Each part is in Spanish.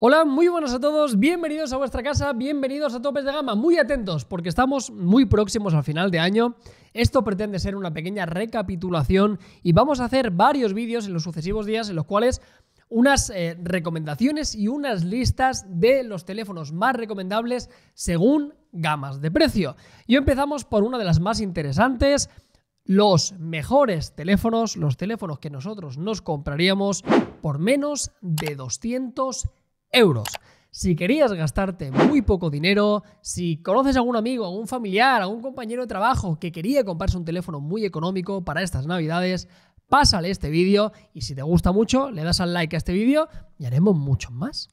Hola, muy buenas a todos, bienvenidos a vuestra casa, bienvenidos a Topes de Gama, muy atentos porque estamos muy próximos al final de año. Esto pretende ser una pequeña recapitulación y vamos a hacer varios vídeos en los sucesivos días en los cuales unas eh, recomendaciones y unas listas de los teléfonos más recomendables según gamas de precio. Y empezamos por una de las más interesantes, los mejores teléfonos, los teléfonos que nosotros nos compraríamos por menos de 200 euros. Si querías gastarte muy poco dinero, si conoces a algún amigo, algún familiar, algún compañero de trabajo que quería comprarse un teléfono muy económico para estas navidades, pásale este vídeo y si te gusta mucho, le das al like a este vídeo y haremos muchos más.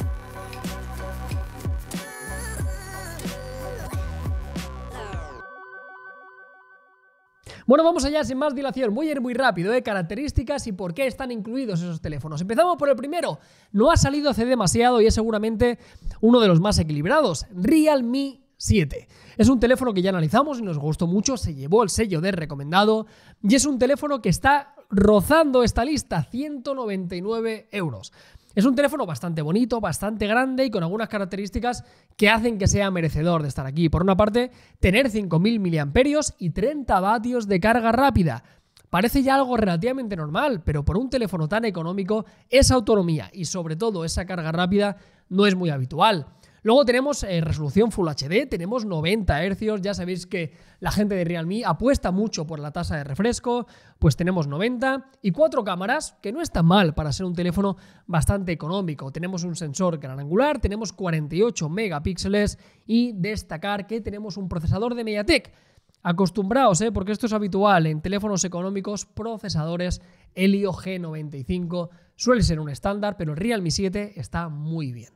Bueno, vamos allá sin más dilación. Voy a ir muy rápido, ¿eh? Características y por qué están incluidos esos teléfonos. Empezamos por el primero. No ha salido hace demasiado y es seguramente uno de los más equilibrados. Realme 7. Es un teléfono que ya analizamos y nos gustó mucho, se llevó el sello de recomendado y es un teléfono que está rozando esta lista, 199 euros. Es un teléfono bastante bonito, bastante grande y con algunas características que hacen que sea merecedor de estar aquí. Por una parte, tener 5.000 mAh y 30 vatios de carga rápida. Parece ya algo relativamente normal, pero por un teléfono tan económico, esa autonomía y sobre todo esa carga rápida no es muy habitual. Luego tenemos eh, resolución Full HD, tenemos 90 Hz, ya sabéis que la gente de Realme apuesta mucho por la tasa de refresco, pues tenemos 90 y cuatro cámaras, que no está mal para ser un teléfono bastante económico. Tenemos un sensor gran angular, tenemos 48 megapíxeles y destacar que tenemos un procesador de MediaTek. Acostumbraos, ¿eh? porque esto es habitual en teléfonos económicos, procesadores Helio G95 suele ser un estándar, pero el Realme 7 está muy bien.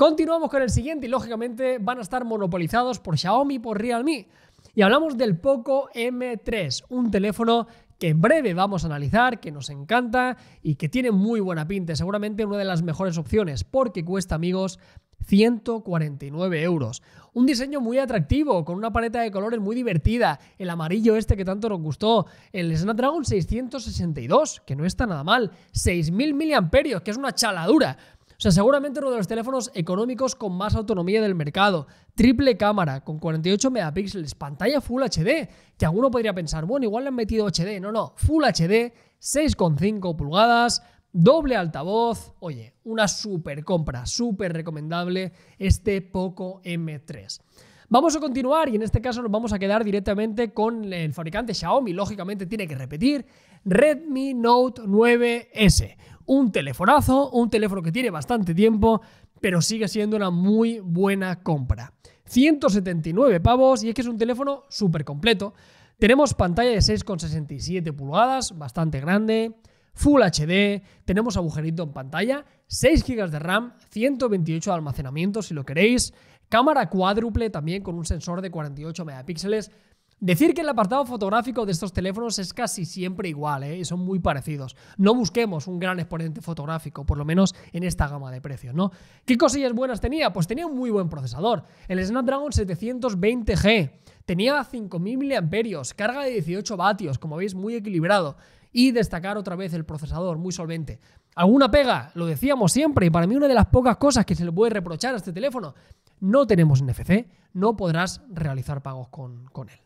Continuamos con el siguiente y lógicamente van a estar monopolizados por Xiaomi y por Realme. Y hablamos del Poco M3, un teléfono que en breve vamos a analizar, que nos encanta y que tiene muy buena pinta, seguramente una de las mejores opciones, porque cuesta, amigos, 149 euros. Un diseño muy atractivo, con una paleta de colores muy divertida, el amarillo este que tanto nos gustó, el Snapdragon 662, que no está nada mal, 6.000 mAh, que es una chaladura. O sea, seguramente uno de los teléfonos económicos con más autonomía del mercado. Triple cámara con 48 megapíxeles, pantalla Full HD, que alguno podría pensar, bueno, igual le han metido HD. No, no, Full HD, 6,5 pulgadas, doble altavoz. Oye, una super compra, súper recomendable este Poco M3. Vamos a continuar y en este caso nos vamos a quedar directamente con el fabricante Xiaomi. Lógicamente tiene que repetir Redmi Note 9S un telefonazo, un teléfono que tiene bastante tiempo, pero sigue siendo una muy buena compra. 179 pavos y es que es un teléfono súper completo. Tenemos pantalla de 6,67 pulgadas, bastante grande, Full HD, tenemos agujerito en pantalla, 6 GB de RAM, 128 de almacenamiento si lo queréis, cámara cuádruple también con un sensor de 48 megapíxeles, Decir que el apartado fotográfico de estos teléfonos es casi siempre igual, ¿eh? son muy parecidos. No busquemos un gran exponente fotográfico, por lo menos en esta gama de precios, ¿no? ¿Qué cosillas buenas tenía? Pues tenía un muy buen procesador. El Snapdragon 720G. Tenía 5.000 mAh, carga de 18 vatios, como veis, muy equilibrado. Y destacar otra vez el procesador, muy solvente. ¿Alguna pega? Lo decíamos siempre, y para mí una de las pocas cosas que se le puede reprochar a este teléfono, no tenemos NFC, no podrás realizar pagos con, con él.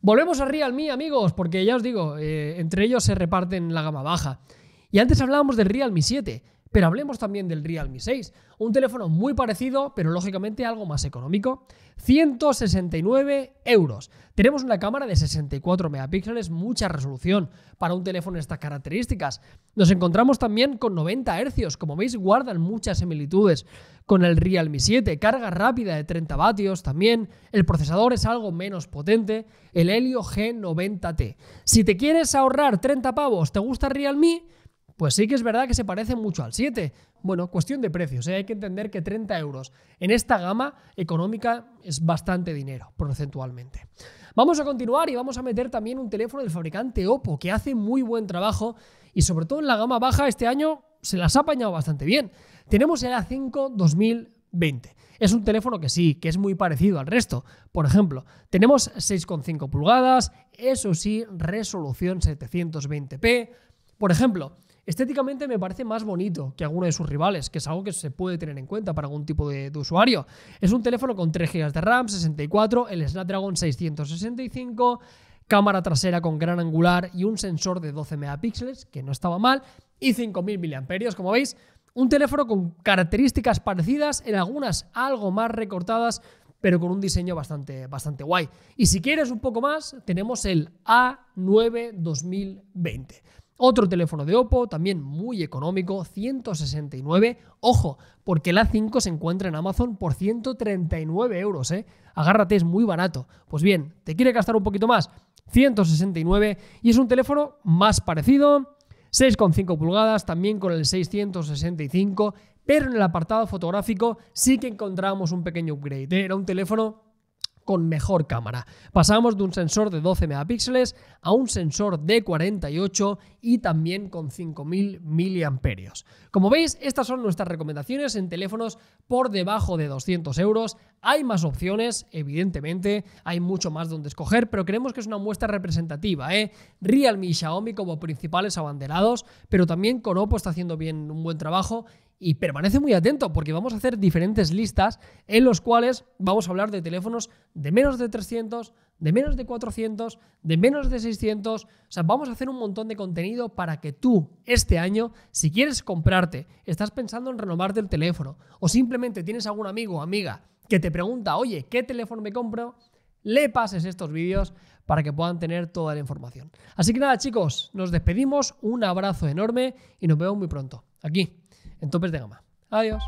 Volvemos a Realme, amigos, porque ya os digo, eh, entre ellos se reparten la gama baja. Y antes hablábamos del Realme 7, pero hablemos también del Realme 6, un teléfono muy parecido, pero lógicamente algo más económico. 169 euros. Tenemos una cámara de 64 megapíxeles, mucha resolución para un teléfono de estas características. Nos encontramos también con 90 Hz, como veis guardan muchas similitudes con el Realme 7, carga rápida de 30 vatios también, el procesador es algo menos potente, el Helio G90T. Si te quieres ahorrar 30 pavos, ¿te gusta Realme? Pues sí que es verdad que se parece mucho al 7. Bueno, cuestión de precios. ¿eh? Hay que entender que 30 euros en esta gama económica es bastante dinero, porcentualmente. Vamos a continuar y vamos a meter también un teléfono del fabricante Oppo, que hace muy buen trabajo y sobre todo en la gama baja este año se las ha apañado bastante bien. Tenemos el A5 2020. Es un teléfono que sí, que es muy parecido al resto. Por ejemplo, tenemos 6,5 pulgadas, eso sí, resolución 720p. Por ejemplo, Estéticamente me parece más bonito que alguno de sus rivales, que es algo que se puede tener en cuenta para algún tipo de, usuario. Es un teléfono con 3 GB de RAM, 64, el Snapdragon 665, cámara trasera con gran angular y un sensor de 12 megapíxeles, que no estaba mal, y 5000 mAh, como veis. Un teléfono con características parecidas, en algunas algo más recortadas, pero con un diseño bastante, bastante guay. Y si quieres un poco más, tenemos el A9 2020. Otro teléfono de Oppo, también muy económico, 169. Ojo, porque el A5 se encuentra en Amazon por 139 euros, ¿eh? Agárrate, es muy barato. Pues bien, ¿te quiere gastar un poquito más? 169 y es un teléfono más parecido, 6,5 pulgadas, también con el 665, pero en el apartado fotográfico sí que encontramos un pequeño upgrade. Era un teléfono con mejor cámara. Pasamos de un sensor de 12 megapíxeles a un sensor de 48 y también con 5000 miliamperios. Como veis, estas son nuestras recomendaciones en teléfonos por debajo de 200 euros. Hay más opciones, evidentemente, hay mucho más donde escoger, pero creemos que es una muestra representativa. ¿eh? Realme y Xiaomi como principales abanderados, pero también con Oppo está haciendo bien un buen trabajo y permanece muy atento porque vamos a hacer diferentes listas en los cuales vamos a hablar de teléfonos de menos de 300, de menos de 400, de menos de 600. O sea, vamos a hacer un montón de contenido para que tú este año, si quieres comprarte, estás pensando en renovarte el teléfono o simplemente tienes algún amigo o amiga que te pregunta, oye, ¿qué teléfono me compro? Le pases estos vídeos para que puedan tener toda la información. Así que nada chicos, nos despedimos, un abrazo enorme y nos vemos muy pronto, aquí en topes de gama. Adiós.